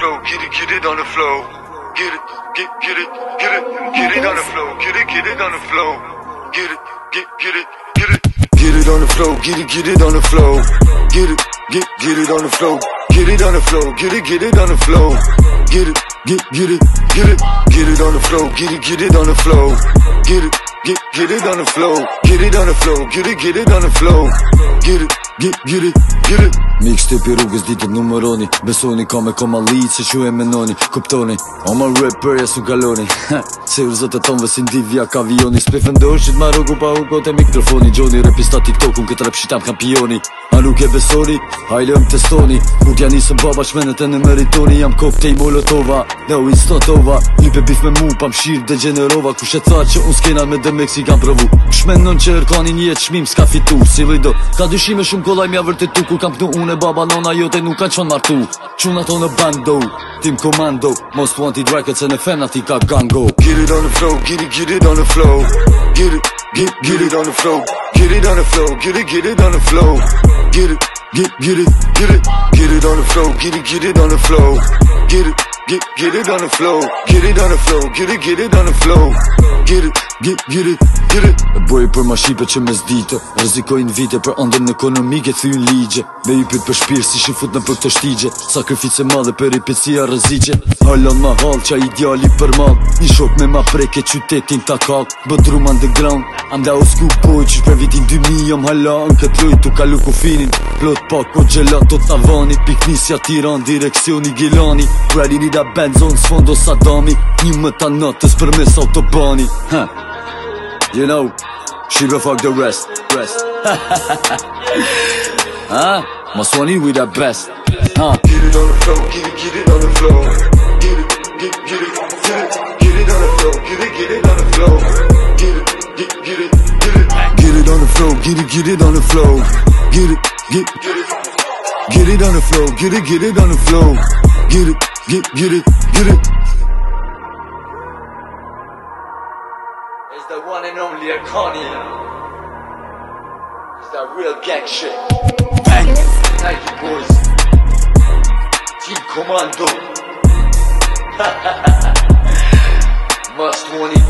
it get it on the floor. Get it, get, get it, get it, get it on the floor. Get it, get it on the floor. Get it, get, get it, get it. Get it on the floor, get it, get it on the floor. Get it, get, get it on the floor. Get it on the floor, get it, get it on the floor. Get it, get, get it, get it, get it on the floor. Get it, get it on the floor. Get it, get, get it on the floor. Get it on the floor, get it, get it on the floor. Get it, get, get it, get it. Mixtape i rrugës ditët numëroni. Besoni ka me komalit se që e menoni. Kuptoni? Oma rapper jesu galoni Se urzët e tonve si ndivja kavioni S'pe fëndosh që t'ma rrugu pa u kote mikrofoni. Gjoni repista TikTok unë këtë rap shitam kampioni A nuk e besoni, hajle ëm testoni Kur t'ja nisëm baba shmenet e në meritoni. Jam koktej molotova, dhe u instatova Lipe bif me mu, pa mshirë degenerova Kush e tha që unë skena me dëmek si kam provu. Shmenon që erkani një jetë shmim s'ka fitu. Si lujdo, ka dyshime shumë kolaj mja vërtetu. Kur kam pnu unë e baba nona jote nuk kanë qon martu. Quna to në bando, tim komando. Most wanted records e në fena ti ka gango. Get it on the floor, get it, get it on the floor. Get it, get, get it on the floor. Get it on the floor, get it, get it on the floor. Get it, get, get it, get it, get it on the floor. Get it, get it on the floor. Get it, get, get it on the floor. Get it on the floor, get it, get it on the floor. Get it, get it. E bëj për ma shipe që me zdite. Rizikojnë vite për andën ekonomike Thyën ligje. Me i për shpirë si shifut në për këtë shtigje. Sakrifice madhe për i pitësia rëzike Halon ma halë qa ideali për malë Një shok me ma preke qytetin ta kalë Bët rum underground. Am da u sku poj që për vitin 2000 Jom hala në këtë lojt tu kalu kufinin. Plot pak o gelato tavanit Piknisja tiran direksioni gilani. Ready need a benzon s'fondo Sadami. Një më ta natës për mes autobani. Ha You know, she will fuck the rest. Rest. huh? Must want you with the best. Huh? Get it on the floor, get it, get it on the floor. Get it, get, get it, get it, get it on the floor. Get it, get it on the floor. Get it, get, get it, get it. Get it on the floor, get it, get it on the floor. Get it, get, Get it. get it on the floor, get it, get it on the floor. Get it, get, get it, get it. the one and only Akoni. It's that real gang shit. Thanks. Thank you, boys. Team Komando. Must want it.